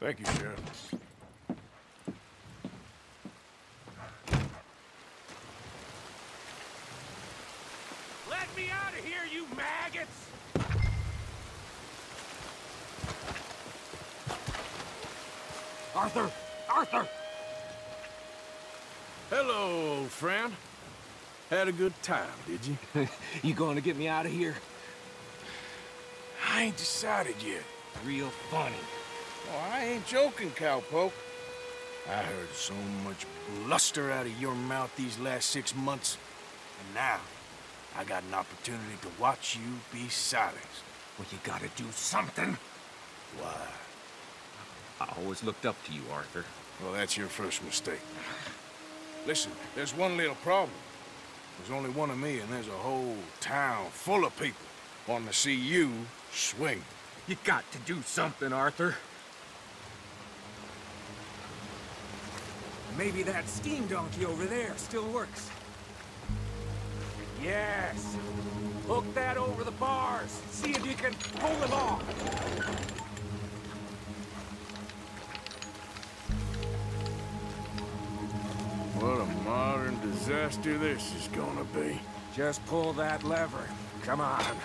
Thank you, Sheriff. Let me out of here, you maggots! Arthur! Arthur! Hello, old friend. Had a good time, did you? you going to get me out of here? I ain't decided yet. Real funny. Oh, I ain't joking, cowpoke. I heard so much bluster out of your mouth these last six months, and now I got an opportunity to watch you be silenced. Well, you gotta do something. Why? I always looked up to you, Arthur. Well, that's your first mistake. Listen, there's one little problem. There's only one of me, and there's a whole town full of people wanting to see you swing. You got to do something, Arthur. Maybe that steam donkey over there still works. Yes. Hook that over the bars. See if you can pull them off. What a modern disaster this is gonna be. Just pull that lever. Come on.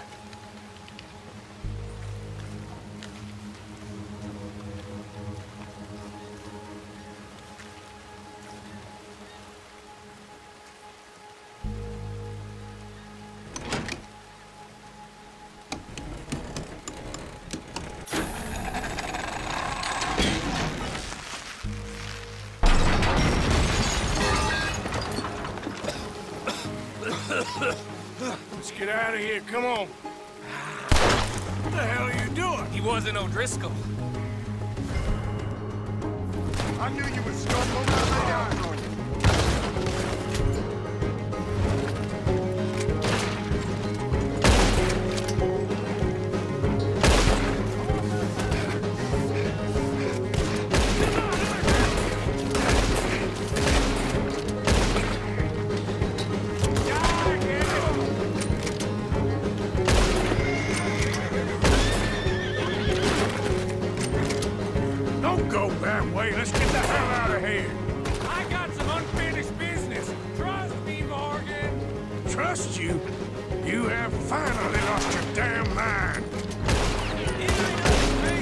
Out of here, come on. What the hell are you doing? He wasn't O'Driscoll. I knew you would stumble way. Let's get the hell out of here. I got some unfinished business. Trust me, Morgan. Trust you? You have finally lost your damn mind. It ain't up to me.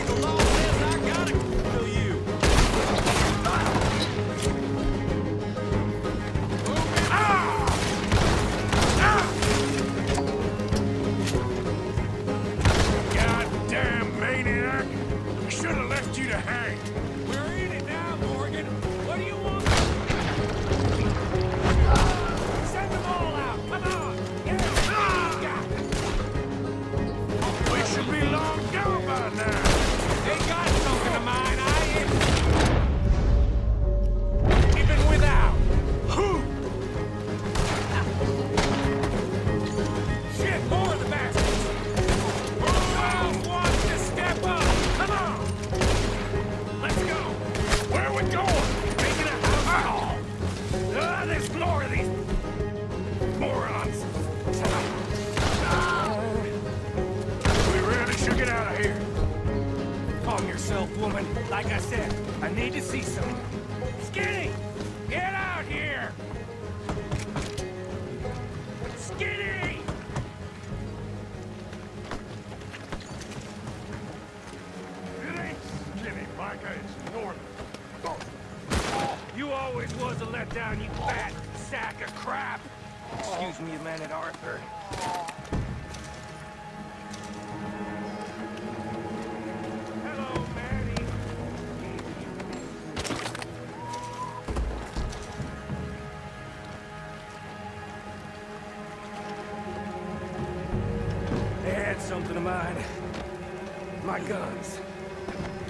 Like I said, I need to see some. Skinny! Get out here! Skinny! It ain't skinny, Micah. It's northern. You always was a letdown, you fat sack of crap! Excuse me a minute, Arthur. Mine. My guns.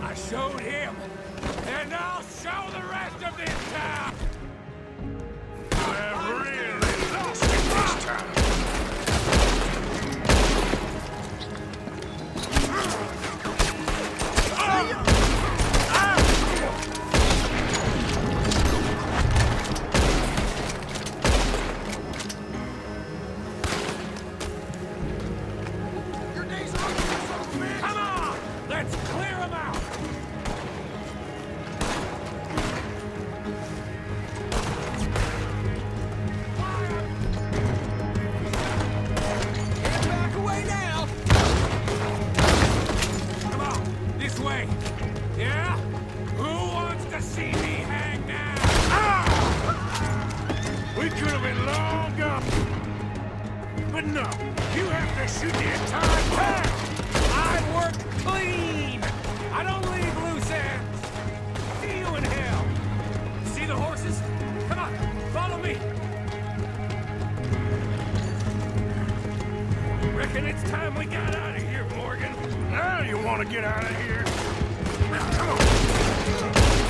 I showed him, and I'll show the rest of this town! No, you have to shoot the entire pack! I work clean! I don't leave loose ends! See you in hell! See the horses? Come on, follow me! Reckon it's time we got out of here, Morgan. Now you want to get out of here? Come on.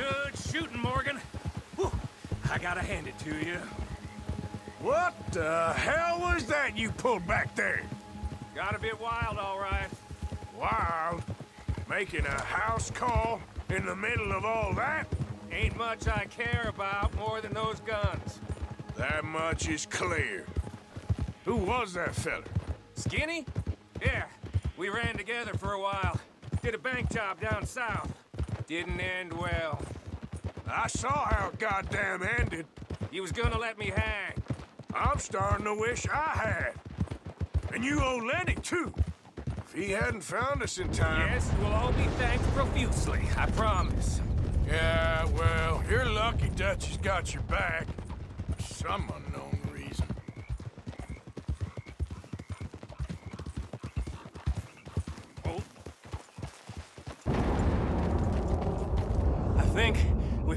Good shooting, Morgan. Whew. I gotta hand it to you. What the hell was that you pulled back there? Got a bit wild, all right. Wild. Making a house call in the middle of all that? Ain't much I care about more than those guns. That much is clear. Who was that fella? Skinny? Yeah, we ran together for a while. Did a bank job down south. Didn't end well. I saw how it goddamn ended. He was gonna let me hang. I'm starting to wish I had. And you owe Lenny, too. If he hadn't found us in time... Yes, we'll all be thanked profusely, I promise. Yeah, well, you're lucky Dutch has got your back. Some unknown reason. Oh. I think we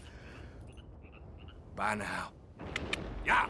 Bye now. Yeah.